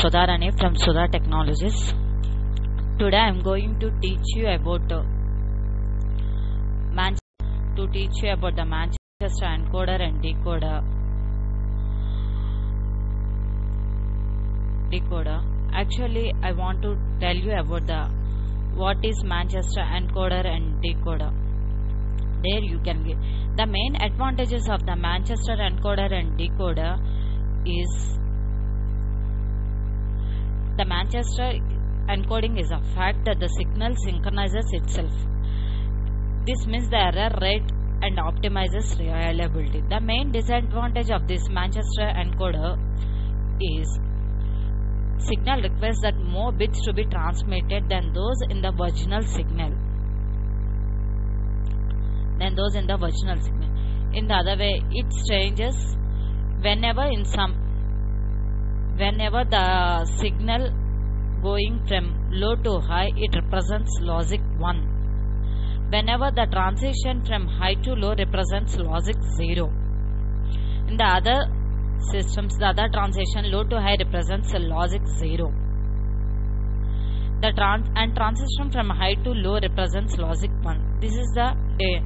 Sudharani from Sudha Technologies. Today I am going to teach you about uh, Man- to teach you about the Manchester encoder and decoder. Decoder. Actually, I want to tell you about the what is Manchester encoder and decoder. There you can get the main advantages of the Manchester encoder and decoder is the Manchester encoding is a fact that the signal synchronizes itself. This means the error rate and optimizes reliability. The main disadvantage of this Manchester encoder is signal requests that more bits to be transmitted than those in the original signal than those in the original signal. In the other way, it changes whenever in some whenever the signal going from low to high it represents logic 1 whenever the transition from high to low represents logic 0 in the other systems the other transition low to high represents logic 0 the trans and transition from high to low represents logic 1 this is the di-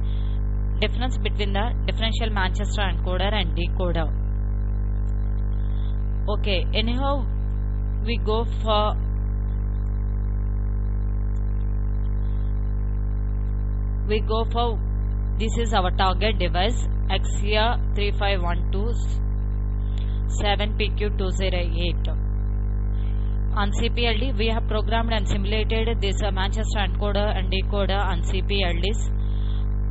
difference between the differential manchester encoder and decoder okay anyhow we go for we go for this is our target device Axia 3512 7PQ208 on CPLD we have programmed and simulated this uh, Manchester encoder and decoder on CPLDs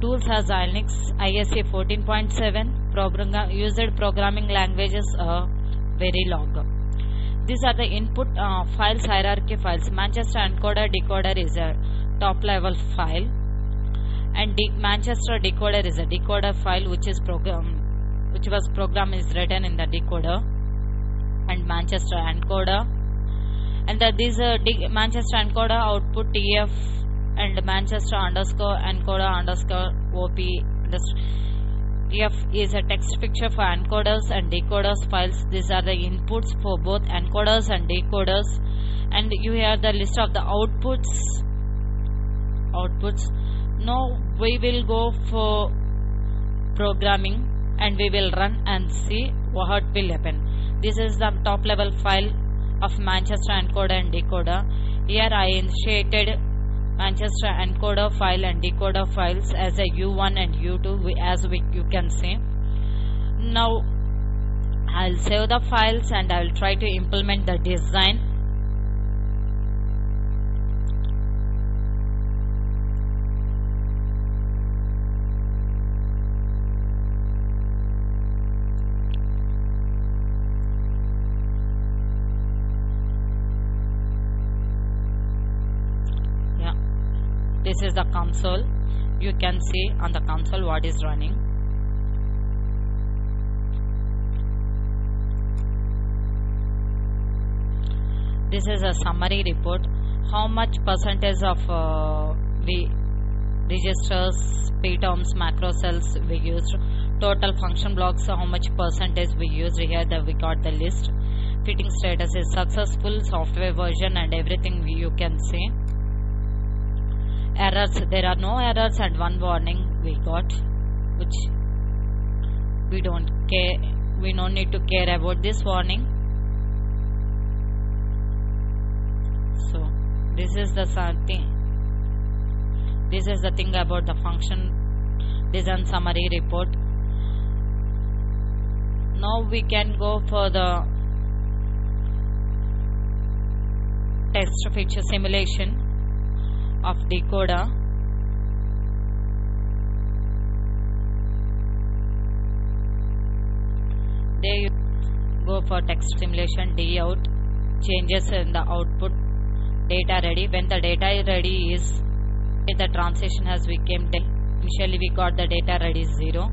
tools as Xilinx ISE 14.7 program used programming languages uh, Verilog these are the input uh, files hierarchy files. Manchester encoder decoder is a top level file. And Manchester decoder is a decoder file which is program which was program is written in the decoder and Manchester encoder. And the, these uh, Manchester encoder output TF and Manchester underscore encoder underscore OP Is a test fixture for encoders and decoders files. These are the inputs for both encoders and decoders. And you have the list of the outputs. Outputs. Now we will go for programming and we will run and see what will happen. This is the top level file of manchester encoder and decoder. Here i initiated manchester encoder file and decoder files as a u1 and u2 as we you can see. Now i'll save the files and i'll try to implement the design this is the console. You can see on the console what is running. This is a summary report. How much percentage of uh, we registers Pterms macro cells we used? Total function blocks how much percentage we used? Here that we got the list. Fitting status is successful software version and everything you can see errors there are no errors and one warning we got which we don't care we no need to care about this warning. So this is the thing. This is the thing about the function design summary report. Now we can go for the test fixture simulation of decoder. There you go for text simulation d out changes in the output data ready. When the data is ready is the transition has become 10 initially we got the data ready 0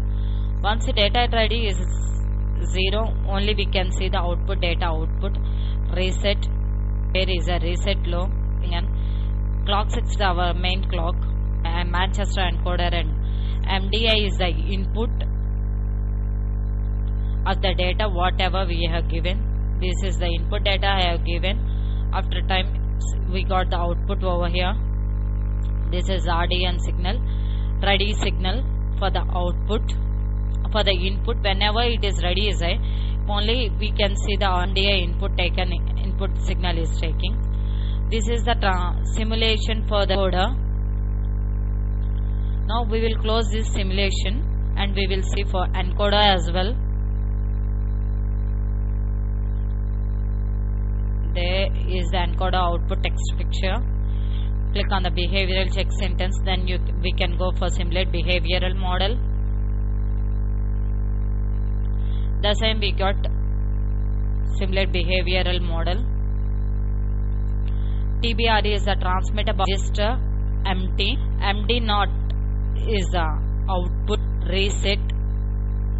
once the data ready is 0 only we can see the output data output. Reset there is a reset low and clock 6 is our main clock and manchester encoder and mdi is the input of the data whatever we have given. This is the input data I have given. After time we got the output over here. This is RDN signal ready signal for the output for the input. Whenever it is ready is only we can see the RDA input taken input signal is taking this is the simulation for the coder now we will close this simulation and we will see for encoder as well. There is the encoder output test fixture. Click on the behavioral Check Syntax then you we can go for simulate behavioral model. The same we got simulate behavioral model TBR is the transmitter register MT MD not is the output reset.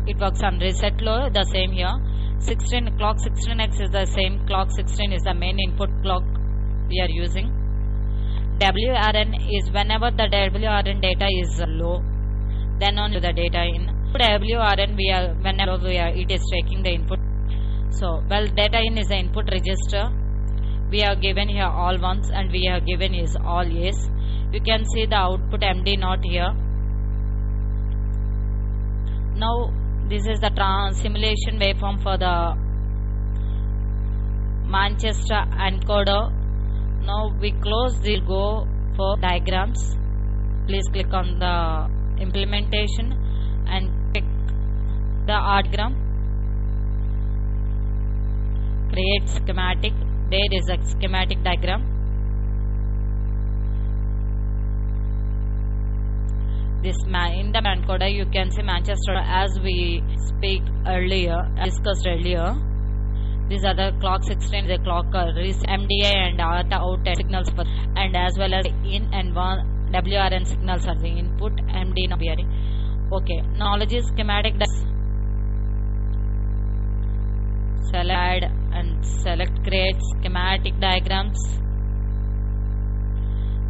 It works on reset low the same here. 16 clock 16x is the same clock. 16 is the main input clock we are using. WRN is whenever the WRN data is low then only the data in. WRN we are whenever we are it is taking the input. So well data in is the input register we have given here all ones and we have given is all yes. You can see the output MD not here. Now this is the simulation waveform for the Manchester encoder. Now we close the go for diagrams. Please click on the implementation and pick the diagram create schematic there is a schematic diagram. This in the encoder you can see Manchester as we speak earlier discussed earlier. These are the clock 16 the clock uh, MDA and out, out signals for, and as well as in and one WRN signals are the input MD okay knowledge is schematic select and select create schematic diagrams.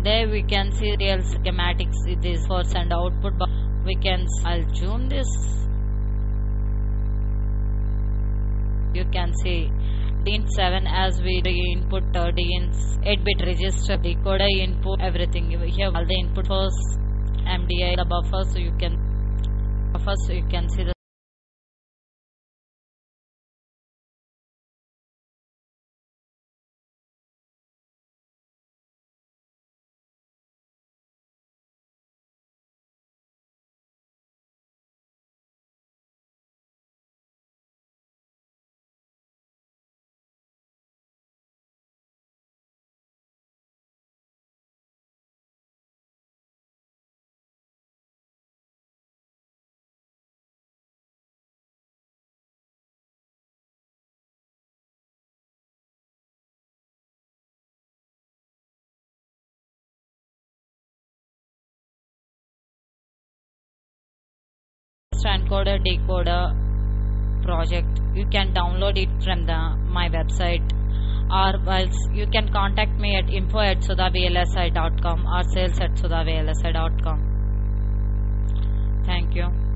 There we can see real schematics. This source and output but we can I'll zoom this. You can see DIN 7 as we input uh, DIN 8 bit register decoder input everything. Have all the input first MDI the buffer so you can buffer so you can see the encoder decoder project. You can download it from the my website. Or else you can contact me at info at sudhavlsi.com or sales at sudhavlsi.com thank you